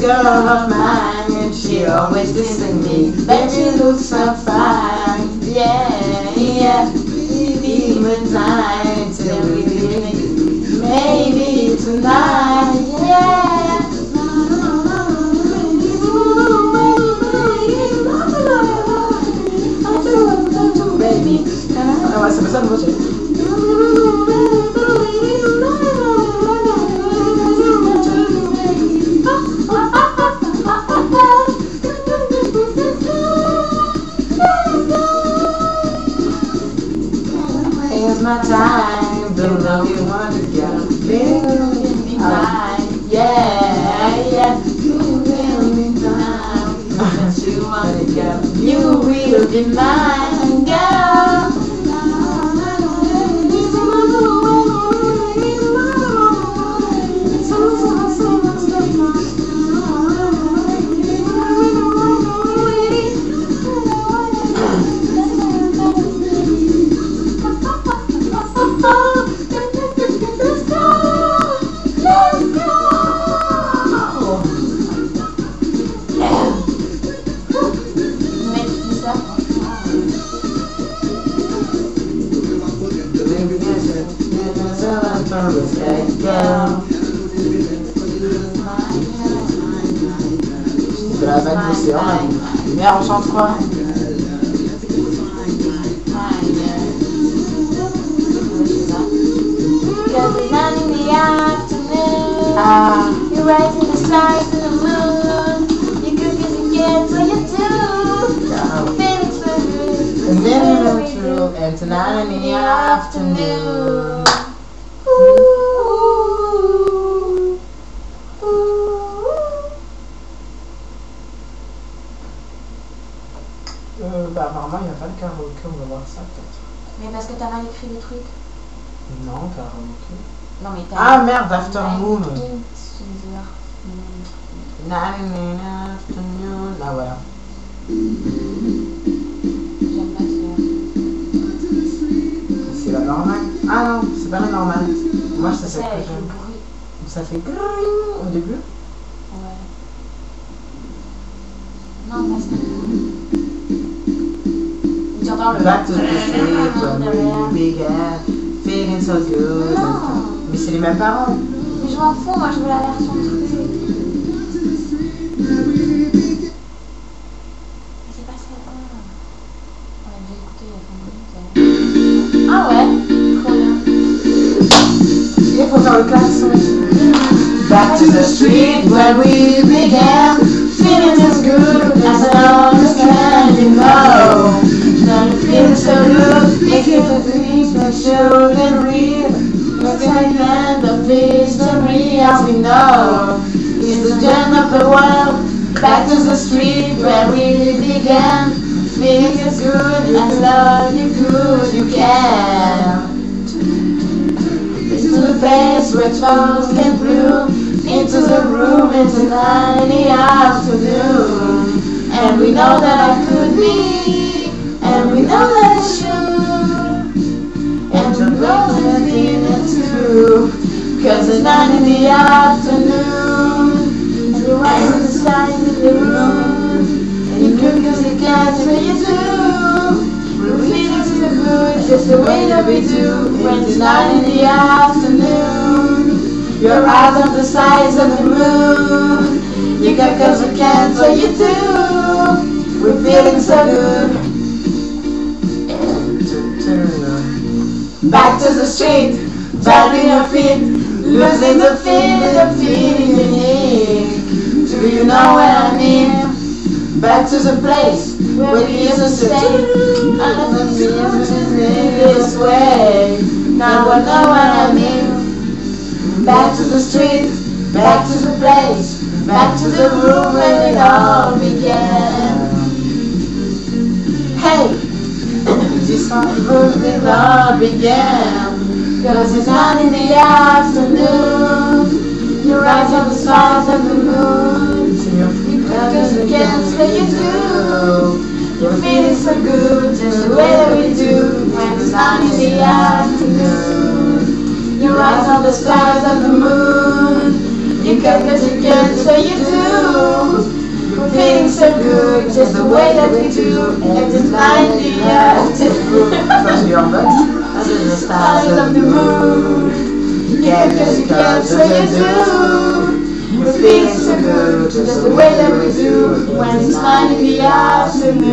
girl of mine and she always dissing me. That she looks so fine. Yeah yeah. Maybe tonight, till we leave maybe tonight. My time, don't know you want to get. Feel me mine, yeah, yeah. You will be mine, don't you want to get You will be mine, on chante quoi Cause it's not in the stars and the moon. You cook as you get, so you do. yeah. Feeling so good. And then went through, and tonight in the afternoon. Ooh. Bah, apparemment, il n'y a pas le karaoké, on va voir ça peut-être. Mais parce que t'as mal écrit les trucs. Non, karaoké. Non, mais t'as. Ah merde, After Moon. Ah, voilà. J'aime pas ça. C'est la normale. Ah non, c'est pas la normale. Moi, ça C'est fait que bruit. Ça fait au début. Ouais. Non, pas ça. Back to the shape, big air, feeling so good. Mais c'est les mêmes paroles. Mais je m'en fous, moi je veux la version Ah ouais? Trop bien. Il est pour faire le klaxon. Back to the street where we began. Feeling as good as an understanding. Now you feel so good, making the things that show and real. The end of history as we know. It's the end of the world. Back to the street where we began. Feeling as good as love you could, you can. Into the place where flowers can bloom. Into the room, into the afternoon. And we know that I could be, and we know that I should. And we know that it's true. Cause it's night in the afternoon. And the rise of the stars in the room. And you cook as you can, so you do. We're feeling so good, just the way that we do. When it's night in the afternoon. Your eyes are the size of the moon. You got cause you can, so you do. We're feeling so good. Back to the street, dragging your feet, losing the feeling, the feeling unique. Do you know what I mean? Back to the place where we used to stay. I never to this way. Now I know what I mean. Back to the street, back to the place, back to the room where it all began. All began. Cause it's not in the afternoon. You rise on the stars of the moon. You can't say you do. You're feeling so good, just the way that we do. When it's not in the afternoon. You rise on the stars of the moon. You can cause you can, so you do. Just the way that we do every night in the. That's the office. Under the stars of the moon. Yeah, because you can't say you do. We're feeling so good, just the way that we do when it's nine in the afternoon.